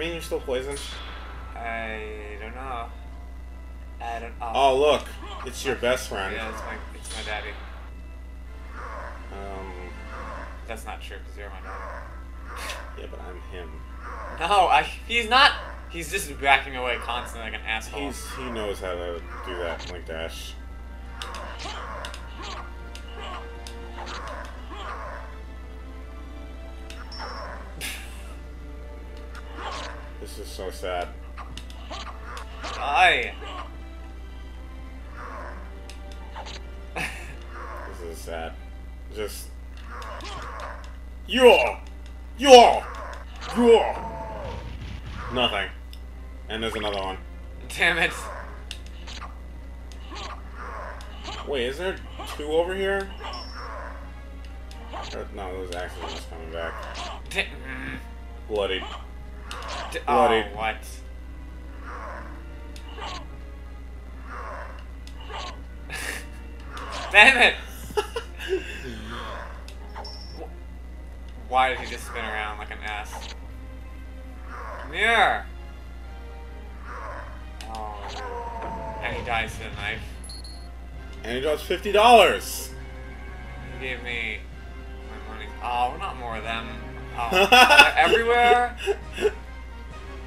mean you're still poisoned? I don't know. I don't. Oh, Oh, look. It's your best friend. yeah, it's my it's my daddy. Um, That's not true because you're my daughter. yeah, but I'm him. No, I. He's not. He's just backing away constantly like an asshole. He's He knows how to do that link dash. This is so sad. Die. This is sad. Just. Yo! Yo! Yo! Nothing. And there's another one. Damn it. Wait, is there two over here? Or, no, those accidents just coming back. Mm. Bloodied. D- Bloody. Oh, what? Damn it! Why did he just spin around like an ass? Come here! Oh. And he dies to the knife. and he drops fifty dollars. He gave me my money. Oh, not more of them. Oh, everywhere?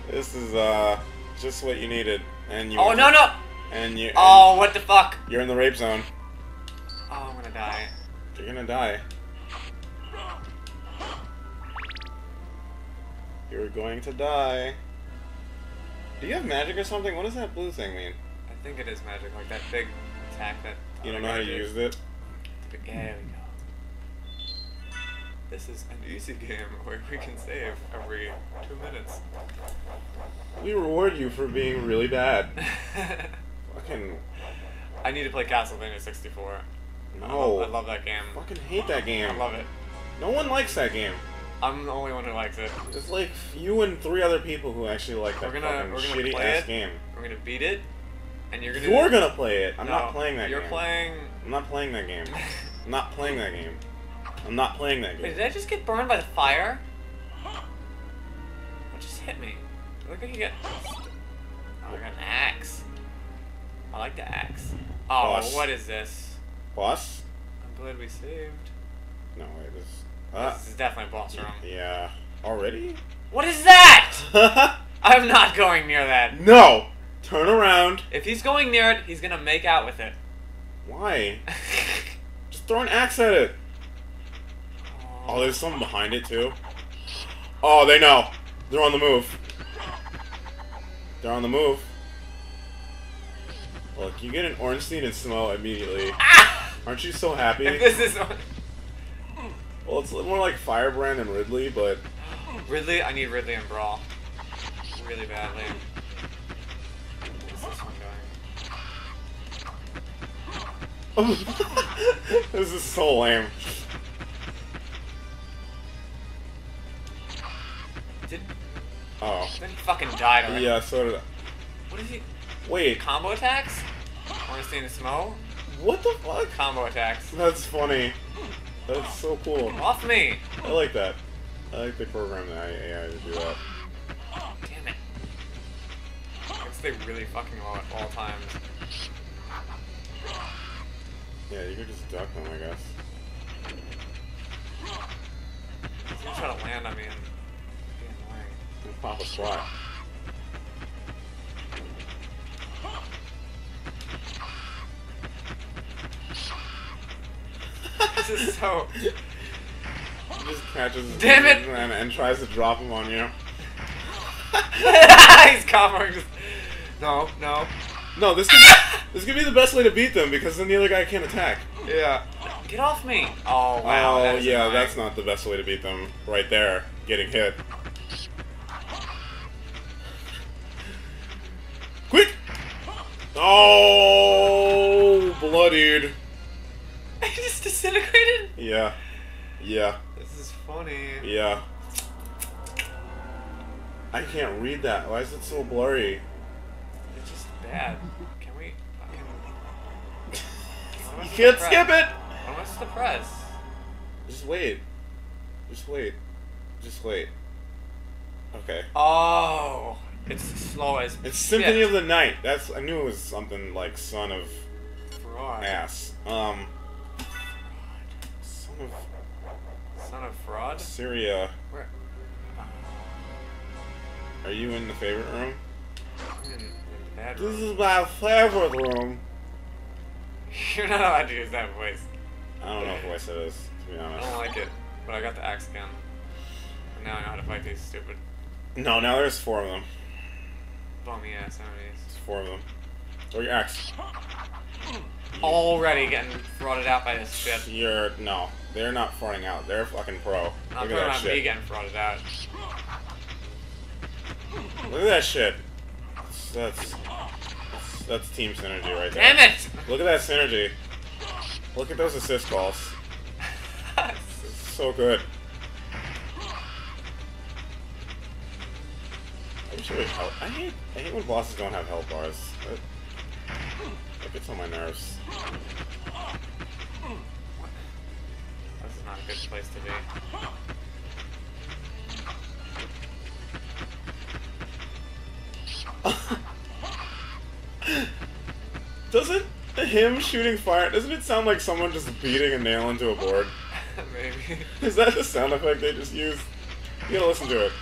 This is uh just what you needed, and you. Oh, no, no! And you. and Oh, what the fuck? You're in the rape zone. Oh, I'm gonna die. You're gonna die. You're going to die. Do you have magic or something? What does that blue thing mean? I think it is magic, like that big attack that. You don't know how did. used it? There we go. This is an easy game where we can save every two minutes. We reward you for being really bad. Fucking I need to play Castlevania 64. I no. love, I love that game. Fucking hate that game. I love it. No one likes that game. I'm the only one who likes it. It's like you and three other people who actually like that We're gonna- fucking we're gonna shitty ass it. game. We're gonna beat it, and you're gonna. You're gonna play it. I'm No, not playing that game. You're game. playing. I'm not playing that game. I'm not playing that game. I'm not playing that Wait, game. did I just get burned by the fire? What just hit me? Look like you got. Oh, I got an axe. I like the axe. Oh, Boss. what is this? Boss? I'm glad we saved. No, wait, this. Ah, This is definitely a boss room. yeah. Already? What is that? I'm not going near that. no! Turn around. If he's going near it, he's gonna make out with it. Why? Just throw an axe at it. Oh, there's someone behind it too. Oh, they know. They're on the move. They're on the move. Look, you get an Ornstein and Smough immediately. Ah! Aren't you so happy? If this is Well, it's more like Firebrand and Ridley, but Ridley, I need Ridley and Brawl really badly. Where's this one going? this is so lame. Oh. then he fucking died already? Yeah, so did I. What is he? Wait, Combo attacks? Wanna see the Smough? what the fuck? Combo attacks. That's funny. That's so cool. Off me! I like that. I like the program that AI to do that. Damn it. I guess they really fucking low at all times. Yeah, you could just duck them, I guess. He's gonna try to land on me and be annoying. And pop a swat. This is so. He just catches Damn it! and, and tries to drop him on you. He's covering. Just... No, no. No, this could this could be the best way to beat them because then the other guy can't attack. Yeah. Get off me! Oh wow. oh that yeah, annoying. that's not the best way to beat them. Right there, getting hit. Oh, bloodied. I just disintegrated. Yeah, yeah, This is funny. yeah. I can't read that. Why is it so blurry? It's just bad. Can we fucking? You can't skip it. What am I supposed to press? Just wait. Just wait. Just wait. Okay. Oh, it's slow as It's Symphony shit. of the Night. That's I knew it was something like Son of fraud. Ass. Um. Son of Son of fraud. Syria. Where? Are you in the favorite room? I'm in, in the bad This room. is my favorite room. You're not allowed to use that voice. I don't know what voice it is, to be honest. I don't like it, but I got the axe again. And now I know how to fight these stupid No, now there's four of them. Bummy ass enemies. There's four of them. Throw your axe. Already getting frauded out by this shit. You're no. They're not farting out. They're fucking pro. I'm Look at that about me shit. getting frauded out. Look at that shit. That's that's, that's, that's team synergy right there. Damn it! Look at that synergy. Look at those assist balls. So good. Wish it would help. I hate I hate when bosses don't have health bars. That, that gets on my nerves. This is not a good place to be. Doesn't him shooting fire? Doesn't it sound like someone just beating a nail into a board? Maybe. Is that the sound effect they just used? You gotta listen to it.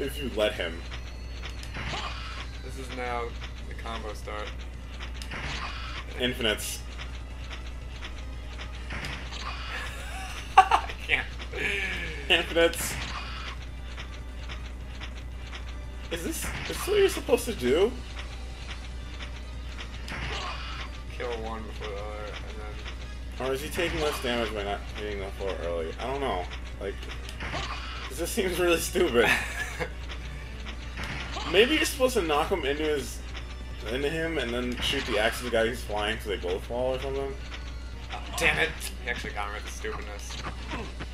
If you let him. This is now the combo start. Infinites. I can't. Infinites. Is this, is this what you're supposed to do? Kill one before the other, and then. Or is he taking less damage by not hitting the floor early? I don't know. Like, this seems really stupid. Maybe you're supposed to knock him into his, into him, and then shoot the axe at the guy who's flying so they both fall or something. Oh, damn it! He actually got me with the stupidness.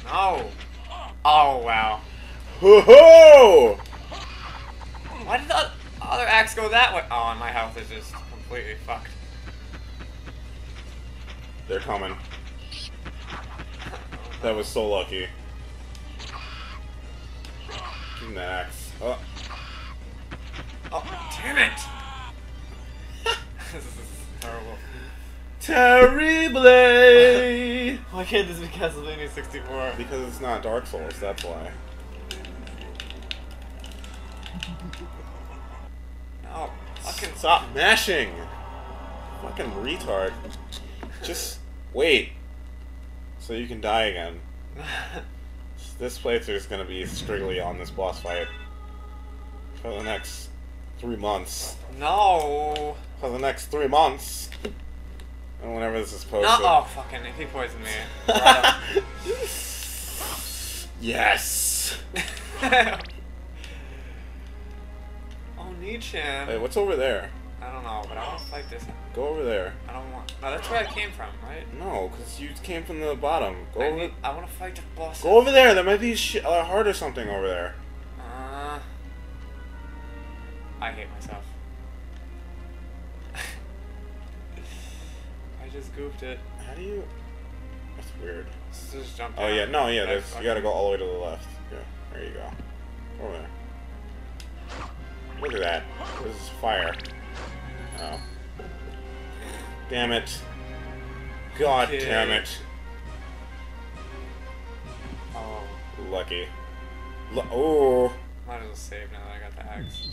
No! Oh, wow. Ho ho! Why did the other axe go that way? Oh, and my health is just completely fucked. They're coming. That was so lucky. Give him that axe. Oh, Oh, damn it! this is terrible. terrible! Why can't this be Castlevania 64? because it's not Dark Souls, that's why. Oh, fucking Stop mashing! Fucking retard. Just wait. So you can die again. This playthrough is gonna be strictly on this boss fight. For the next three months. no! For the next three months. And whenever this is posted. No! Oh, fucking, if he poisoned me. Right yes! oh, Nichan. Hey, what's over there? I don't know, but I want to fight this. Go over there. I don't want. No, that's where I came from, right? No, because you came from the bottom. Go I, over, need, I want to fight the boss. go over there. There might be sh- uh, heart or something over there. I hate myself. I just goofed it. How do you? That's weird. Just jump. Oh yeah, no, yeah. There's, you gotta go all the way to the left. Yeah, there you go. Over there. Look at that. This is fire. Oh. Damn it. God Okay. damn it. Oh, Lucky. L- oh. might as well save now that I got the axe.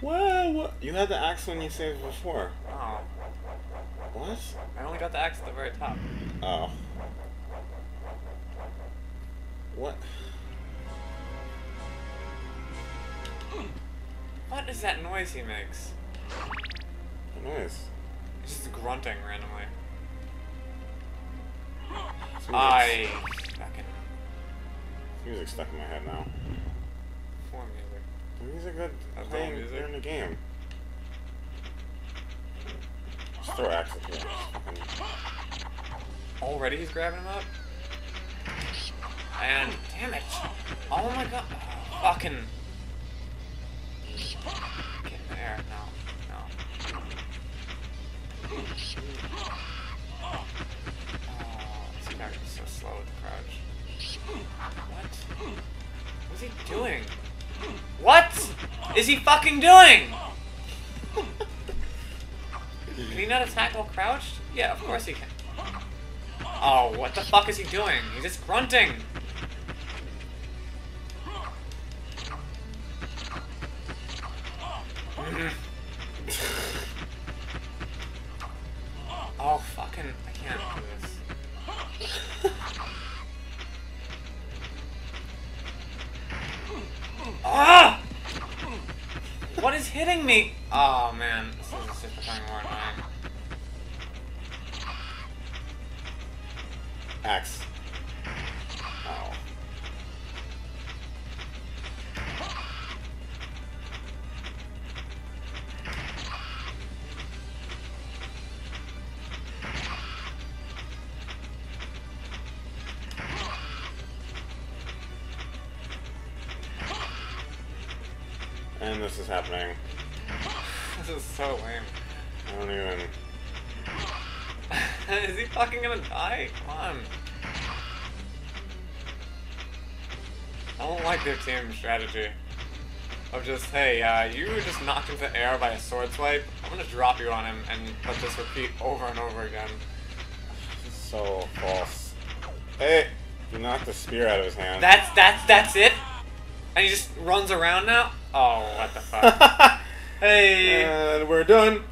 Whoa, what? You had the axe when you saved before. Oh, What? I only got the axe at the very top. Oh. What? What is that noise he makes? What noise? He's just grunting randomly. This I fucking music's stuck in my head now. form music. The That's playing all music? during the game. Just throw axe at you. Fucking- Already he's grabbing him up? And damn it! Oh my god! Fucking get in there! No, no. Is he fucking doing? Can he not attack while crouched? Yeah, of course he can. Oh, what the fuck is he doing? He's just grunting. oh, fucking, I can't Hitting me? Oh man, this is just becoming more annoying. And this is happening. This is so lame. I don't even. is he fucking gonna die? Come on. I don't like their team strategy. Of just, hey, uh, you were just knocked into the air by a sword swipe. I'm gonna drop you on him and let this repeat over and over again. This is so false. Hey! You knocked the spear out of his hand. That's that's that's it? And he just runs around now? Oh, what the fuck. hey! and we're done.